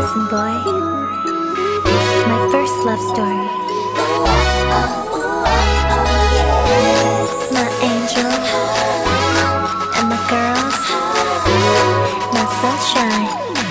Listen, boy. My first love story. My angel and my girls. My sunshine.